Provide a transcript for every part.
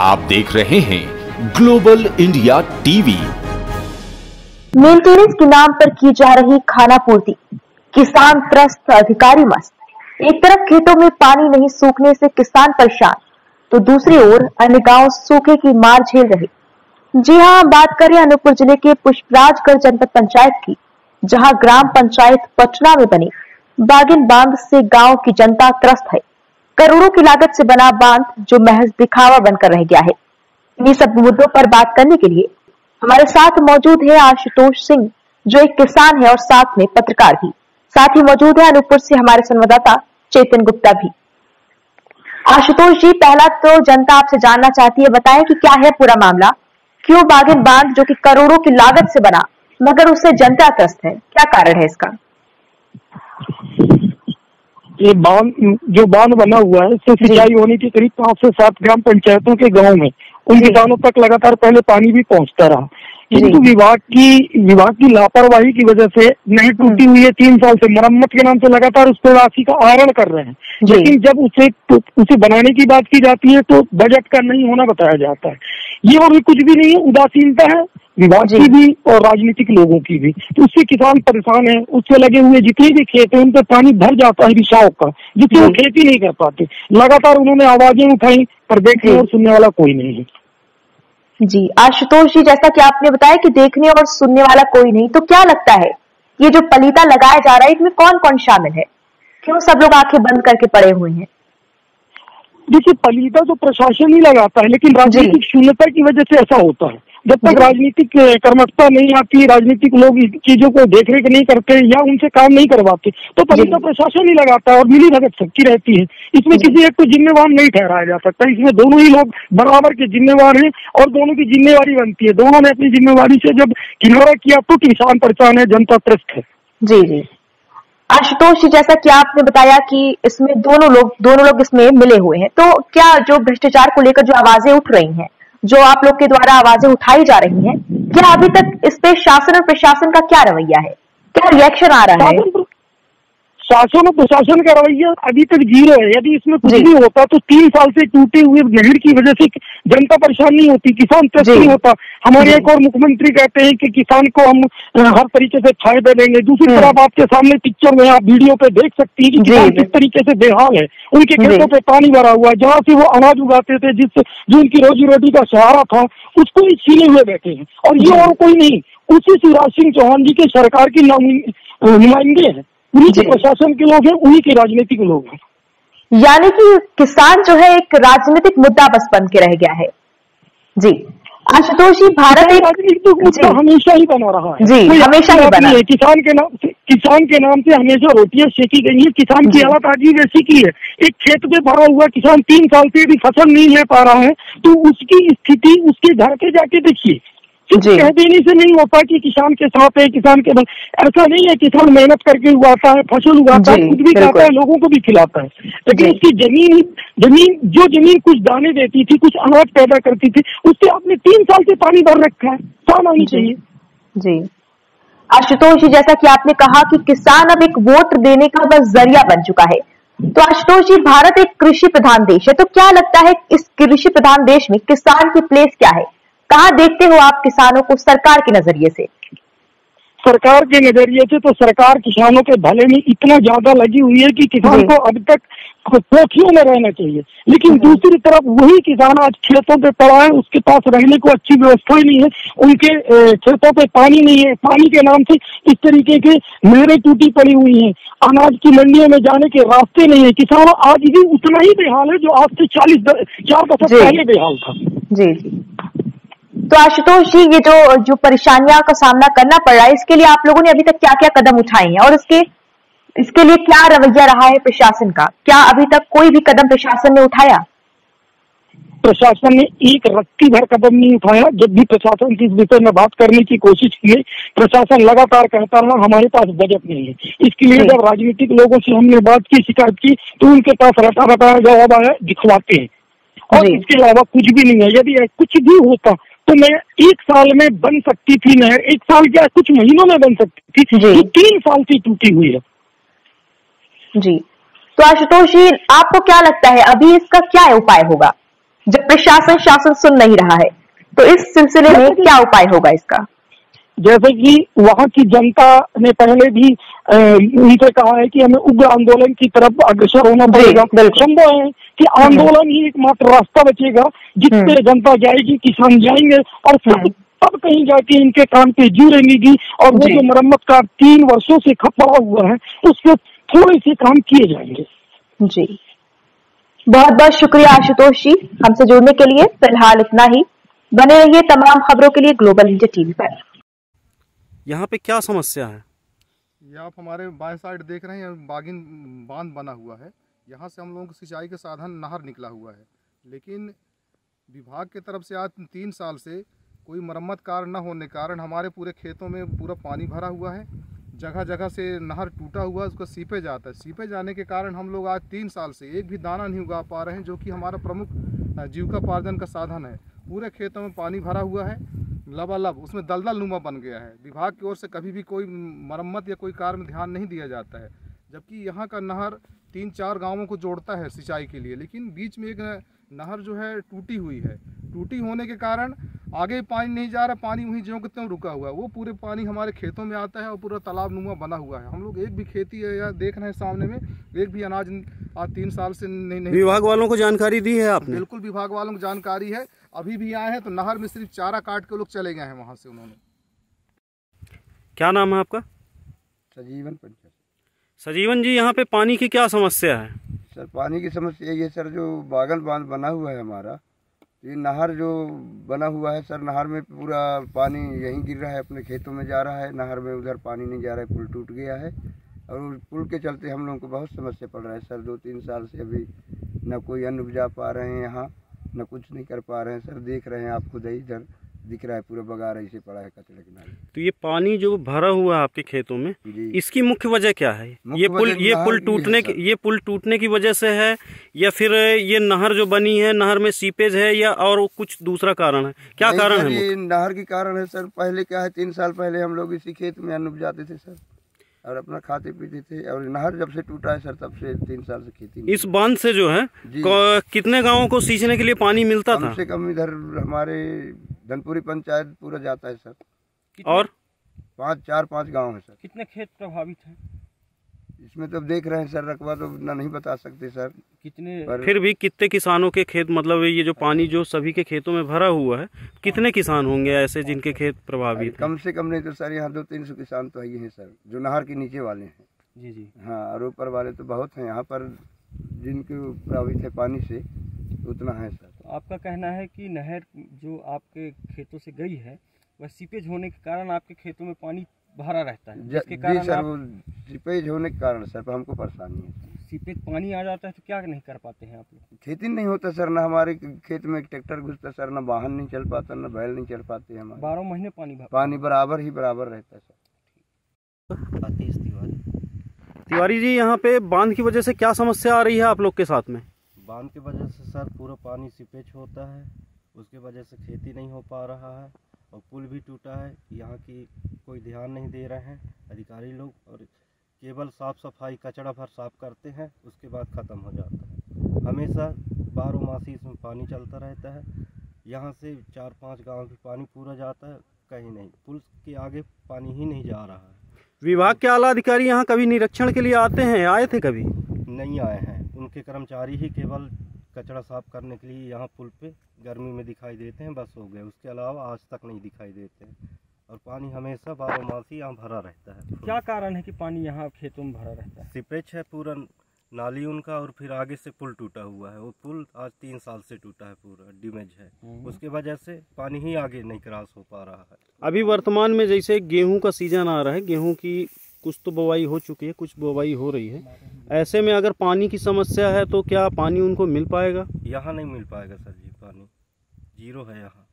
आप देख रहे हैं ग्लोबल इंडिया टीवी। मेंटेनेंस के नाम पर की जा रही खाना पूर्ति। किसान त्रस्त अधिकारी मस्त। एक तरफ़ खेतों में पानी नहीं सूखने से किसान परेशान तो दूसरी ओर अन्य गाँव सूखे की मार झेल रहे। जी हाँ बात करें अनूपपुर ज़िले के पुष्पराजगढ़ जनपद पंचायत की, जहाँ ग्राम पंचायत पटना में बने। बागिन बाँध से गाँव की जनता त्रस्त है। करोड़ों की लागत से बना बाँध जो महज दिखावा बनकर रह गया है। इन्हीं सब मुद्दों पर बात करने के लिए हमारे साथ मौजूद है आशुतोष सिंह, जो एक किसान है और साथ में पत्रकार भी। साथ ही मौजूद है अनूपपुर से हमारे संवाददाता चेतन गुप्ता भी। आशुतोष जी, पहला तो जनता आपसे जानना चाहती है, बताएँ कि क्या है पूरा मामला? क्यों बागिन बाँध जो कि करोड़ों की लागत से बना, मगर उससे जनता त्रस्त है? क्या कारण है इसका? ये बाँध जो बाँध बना हुआ है इससे सिंचाई होने की करीब पाँच से सात ग्राम पंचायतों के गाँव में। उन किसानों तक लगातार पहले पानी भी पहुँचता रहा। किंतु विभाग की विभाग की लापरवाही की वजह से नहर टूटी हुई है तीन साल से। मरम्मत के नाम से लगातार उस पर राशि का आहरण कर रहे हैं। लेकिन जब उसे उसे बनाने की बात की जाती है तो बजट का नहीं होना बताया जाता है। ये और भी कुछ भी नहीं है। उदासीनता है। विभाग की भी और राजनीतिक लोगों की भी। तो उससे किसान परेशान है उससे लगे हुए जितने भी खेत है उन पर पानी भर जाता है रिसाव का जिससे वो खेती नहीं कर पाते। लगातार उन्होंने आवाज़ें उठाई पर देखने और सुनने वाला कोई नहीं है। जी आशुतोष जी जैसा कि आपने बताया कि देखने और सुनने वाला कोई नहीं तो क्या लगता है ये जो पलीता लगाया जा रहा है इसमें कौन कौन शामिल है? क्यों सब लोग आँखें बंद करके पड़े हुए हैं? देखिए पलीता तो प्रशासन ही लगाता है लेकिन राजनीतिक शून्यता की वजह से ऐसा होता है। जब तक राजनीतिक कर्मठता नहीं आती राजनीतिक लोग इन चीज़ों को देख रेख नहीं करते या उनसे काम नहीं करवाते तो तभी तो प्रशासन ही लगाता है और मिली भगत सबकी रहती है। इसमें किसी एक को जिम्मेवार नहीं ठहराया जा सकता। इसमें दोनों ही लोग बराबर के जिम्मेवार हैं और दोनों की जिम्मेवारी बनती है। दोनों ने अपनी जिम्मेवारी से जब किनारा किया तो किसान परेशान है जनता त्रस्त है। जी जी। आशुतोष जी जैसा कि आपने बताया कि इसमें दोनों लोग दोनों लोग इसमें मिले हुए हैं तो क्या जो भ्रष्टाचार को लेकर जो आवाज़ें उठ रही हैं जो आप लोग के द्वारा आवाज़ें उठाई जा रही हैं, क्या अभी तक इस पे शासन और प्रशासन का क्या रवैया है? क्या रिएक्शन आ रहा है? शासन और प्रशासन का रवैया अभी तक ज़ीरो है। यदि इसमें कुछ भी होता तो तीन साल से टूटे हुए नहर की वजह से जनता परेशान नहीं होती किसान त्रस्त नहीं होता। हमारे एक और मुख्यमंत्री कहते हैं कि किसान को हम हर तरीके से फ़ायदे देंगे दूसरी हम्म। तरफ़ आपके सामने पिक्चर में आप वीडियो पे देख सकती है कि किसान किस तरीके से बेहाल है। उनके खेतों पे पानी भरा हुआ है। जहाँ से वो अनाज उगाते थे जिस जो उनकी रोजी रोटी का सहारा था उसको ही छीने हुए बैठे हैं। और ये और कोई नहीं उसी शिवराज सिंह चौहान जी के सरकार की नुमाइंदे हैं। उन्हीं के प्रशासन के लोग हैं उन्हीं के राजनीतिक लोग हैं। यानी कि किसान जो है एक राजनीतिक मुद्दा बस बन के रह गया है। जी। आशुतोष जी भारत एक राजनीतिक मुद्दा हमेशा ही बना रहा है। जी हमेशा ही बना है। किसान के नाम से किसान के नाम से हमेशा रोटियाँ सेकी गई है। किसान की हालत आज ही वैसी की है। एक खेत में भरा हुआ किसान तीन साल से भी फ़सल नहीं ले पा रहा है। तो उसकी स्थिति उसके घर पे जाके देखिए। कह देने से नहीं होता कि किसान के साथ है किसान के बल ऐसा नहीं है किसान मेहनत करके उगाता है फ़सल उगाता है खुद भी खाता है लोगों को भी खिलाता है। लेकिन उसकी ज़मीन ज़मीन जो ज़मीन कुछ दाने देती थी कुछ अनाज पैदा करती थी उससे आपने तीन साल से पानी भर रखा है काम आनी चाहिए। जी। आशुतोष जी जैसा कि आपने कहा कि किसान अब एक वोट देने का बस ज़रिया बन चुका है। तो आशुतोष जी भारत एक कृषि प्रधान देश है तो क्या लगता है इस कृषि प्रधान देश में किसान की प्लेस क्या है? कहा देखते हो आप किसानों को सरकार के नज़रिए से? सरकार के नज़रिए से तो सरकार किसानों के भले में इतना ज़्यादा लगी हुई है कि किसान को अब तक पोखियों में रहना चाहिए। लेकिन दूसरी तरफ़ वही किसान आज खेतों पे पड़ा है उसके पास रहने को अच्छी व्यवस्था ही नहीं है उनके खेतों पे पानी नहीं है। पानी के नाम से इस तरीके के नहरें टूटी पड़ी हुई हैं। अनाज की मंडियों में जाने के रास्ते नहीं है। किसान आज भी उतना ही बेहाल है जो आज से चालीस चार दशक पहले बेहाल था। जी जी। तो आशुतोष जी ये जो जो परेशानियाँ का सामना करना पड़ रहा है इसके लिए आप लोगों ने अभी तक क्या क्या कदम उठाए हैं? और इसके इसके लिए क्या रवैया रहा है प्रशासन का? क्या अभी तक कोई भी कदम प्रशासन ने उठाया? प्रशासन ने एक रत्ती भर कदम नहीं उठाया। जब भी प्रशासन की इस विषय में बात करने की कोशिश की प्रशासन लगातार कहता रहा हमारे पास बजट नहीं है। इसके लिए जब राजनीतिक लोगों से हमने बात की शिकायत की तो उनके पास रटा रटा जवाब आया दिखवाते हैं। और इसके अलावा कुछ भी नहीं है। यदि कुछ भी होता तो मैं एक साल में बन सकती थी नहर। एक साल क्या कुछ महीनों में बन सकती थी? जो। तीन साल से टूटी हुई है। जी। तो आशुतोष जी आपको क्या लगता है अभी इसका क्या उपाय होगा? जब प्रशासन शासन सुन नहीं रहा है तो इस सिलसिले में क्या उपाय होगा इसका? जैसे कि वहाँ की जनता ने पहले भी अ, उनसे कहा है कि हमें उग्र आंदोलन की तरफ़ अग्रसर होना पड़ेगा। संभव है कि आंदोलन ही एकमात्र रास्ता बचेगा जिससे जनता जाएगी किसान जाएँगे और फिर हम्म। तब कहीं जाके इनके काम पे जुड़ेंगी और वो जो। मरम्मत का तीन वर्षों से खपड़ा हुआ है उसके थोड़े से काम किए जाएँगे। जी। बहुत बहुत शुक्रिया आशुतोष जी हमसे जुड़ने के लिए। फ़िलहाल इतना ही। बने रहिए तमाम खबरों के लिए ग्लोबल इंडिया टीवी पर। यहाँ पे क्या समस्या है? ये आप हमारे बाएँ साइड देख रहे हैं, बागिन, बाँध बना हुआ है। यहाँ से हम लोगों को सिंचाई के साधन नहर निकला हुआ है। लेकिन विभाग के तरफ़ से आज तीन साल से कोई मरम्मत कार्य न होने के कारण हमारे पूरे खेतों में पूरा पानी भरा हुआ है। जगह जगह से नहर टूटा हुआ है उसका सीपे जाता है। सीपे जाने के कारण हम लोग आज तीन साल से एक भी दाना नहीं उगा पा रहे हैं, जो कि हमारा प्रमुख जीविकापार्जन का साधन है। पूरे खेतों में पानी भरा हुआ है। लबालब उसमें दलदल नुमा बन गया है। विभाग की ओर से कभी भी कोई मरम्मत या कोई कार्य में ध्यान नहीं दिया जाता है जबकि यहाँ का नहर तीन चार गाँवों को जोड़ता है सिंचाई के लिए। लेकिन बीच में एक नहर जो है टूटी हुई है। टूटी होने के कारण आगे पानी नहीं जा रहा पानी वहीं ज्यों के त्यों रुका हुआ है। वो पूरे पानी हमारे खेतों में आता है और पूरा तालाब नुमा बना हुआ है। हम लोग एक भी खेती है या देख रहे हैं सामने में एक भी अनाज आज तीन साल से नहीं नहीं। विभाग वालों को जानकारी दी है आपने? बिल्कुल विभाग वालों को जानकारी है। अभी भी आए हैं तो नहर में सिर्फ़ चारा काट के लोग चले गए हैं वहाँ से उन्होंने। क्या नाम है आपका? सजीवन पंचायत सजीवन जी यहाँ पे पानी की क्या समस्या है? सर पानी की समस्या ये सर जो बागल बाँध बना हुआ है हमारा ये नहर जो बना हुआ है सर नहर में पूरा पानी यहीं गिर रहा है अपने खेतों में जा रहा है नहर में उधर पानी नहीं जा रहा है पुल टूट गया है और उस पुल के चलते हम लोगों को बहुत समस्या पड़ रहा है सर दो तीन साल से अभी न कोई अन्न उपजा पा रहे हैं यहाँ न कुछ नहीं कर पा रहे हैं सर देख रहे हैं आप खुद ही इधर दिख रहा है पूरा बगार ऐसे पड़ा है कचरे किनारे। तो ये पानी जो भरा हुआ है आपके खेतों में इसकी मुख्य वजह क्या है? ये पुल ये पुल टूटने की ये पुल टूटने की वजह से है या फिर ये नहर जो बनी है नहर में सीपेज है या और कुछ दूसरा कारण है? क्या कारण है ये नहर के कारण है सर पहले क्या है तीन साल पहले हम लोग इसी खेत में अन्न उपजाते थे सर। और अपना खाते पीते थे और नहर जब से टूटा है सर तब से तीन साल से खेती इस बाँध से जो है कितने गाँवों को सींचने के लिए पानी मिलता कम था? से कम इधर हमारे धनपुरी पंचायत पूरा जाता है सर। और? पाँच चार पाँच गाँव है सर। कितने खेत प्रभावित हैं? इसमें तो देख रहे हैं सर रकबा तो उतना नहीं बता सकते सर। कितने पर फिर भी कितने किसानों के खेत मतलब ये जो पानी जो सभी के खेतों में भरा हुआ है कितने किसान होंगे ऐसे जिनके खेत प्रभावित कम से कम नहीं तो सर यहाँ दो तीन सौ किसान तो ही हैं सर जो नहर के नीचे वाले हैं। जी जी। हाँ और ऊपर वाले तो बहुत हैं यहाँ पर जिनके प्रभावित है पानी से उतना है सर। तो आपका कहना है कि नहर जो आपके खेतों से गई है वह सीपेज होने के कारण आपके खेतों में पानी भरा रहता है जिसके कारण आप सीपेज होने के कारण सर हमको परेशानी है। सीपेज पानी आ जाता है तो क्या नहीं कर पाते हैं आप लोग? खेती नहीं होता सर ना हमारे खेत में ट्रैक्टर घुसता सर ना वाहन नहीं चल पाता ना बैल नहीं चल पाते हमारे। बारह महीने पानी भर पानी बराबर ही बराबर रहता है सर। तिवारी। तिवारी जी यहाँ पे बाँध की वजह से क्या समस्या आ रही है आप लोग के साथ में? बाँध की वजह से सर पूरा पानी सीपेज होता है उसके वजह से खेती नहीं हो पा रहा है और पुल भी टूटा है यहाँ की कोई ध्यान नहीं दे रहे हैं अधिकारी लोग और केवल साफ़ सफ़ाई कचरा भर साफ़ करते हैं उसके बाद ख़त्म हो जाता है। हमेशा बारह मासी इसमें पानी चलता रहता है। यहाँ से चार पाँच गाँव की पानी पूरा जाता है कहीं नहीं। पुल के आगे पानी ही नहीं जा रहा है। विभाग के आला अधिकारी यहाँ कभी निरीक्षण के लिए आते हैं? आए थे कभी? नहीं आए हैं। उनके कर्मचारी ही केवल कचरा साफ़ करने के लिए यहाँ पुल पे गर्मी में दिखाई देते हैं बस हो गए। उसके अलावा आज तक नहीं दिखाई देते हैं। और पानी हमेशा बारह मास यहाँ भरा रहता है। क्या कारण है कि पानी यहाँ खेतों में भरा रहता है? सिपेज है पूरा नाली उनका और फिर आगे से पुल टूटा हुआ है। वो पुल आज तीन साल से टूटा है पूरा डिमेज है। उसके वजह से पानी ही आगे नहीं क्रॉस हो पा रहा है। अभी वर्तमान में जैसे गेहूँ का सीज़न आ रहा है गेहूँ की कुछ तो बुवाई हो चुकी है कुछ बुवाई हो रही है। ऐसे में अगर पानी की समस्या है तो क्या पानी उनको मिल पाएगा? यहाँ नहीं मिल पाएगा सर जी पानी ज़ीरो है यहाँ।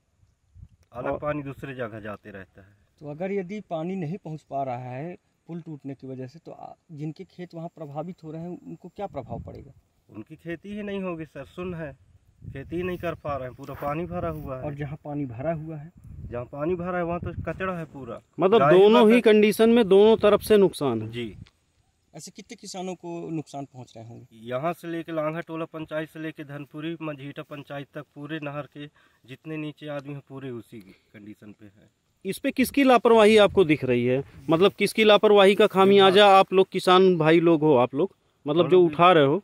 अलग पानी दूसरे जगह जाते रहता है। तो अगर यदि पानी नहीं पहुँच पा रहा है पुल टूटने की वजह से तो जिनके खेत वहाँ प्रभावित हो रहे हैं उनको क्या प्रभाव पड़ेगा? उनकी खेती ही नहीं होगी सर सुन है। खेती ही नहीं कर पा रहे हैं पूरा पानी भरा हुआ है। और जहाँ पानी भरा हुआ है? जहाँ पानी भरा है वहाँ तो कचरा है पूरा। मतलब दोनों ही कंडीशन में दोनों तरफ़ से नुकसान है। जी। ऐसे कितने किसानों को नुकसान पहुँच रहे होंगे? यहाँ से लेके लांघा टोला पंचायत से लेके धनपुरी मझीटा पंचायत तक पूरे नहर के जितने नीचे आदमी हैं पूरे उसी कंडीशन पे है। इस पे किसकी लापरवाही आपको दिख रही है? मतलब किसकी लापरवाही का खामियाजा आप लोग किसान भाई लोग हो आप लोग। मतलब जो उठा रहे हो।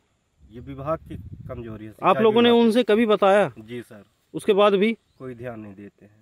ये विभाग की कमज़ोरी है आप लोगों ने उनसे कभी बताया? जी सर। उसके बाद भी? कोई ध्यान नहीं देते हैं।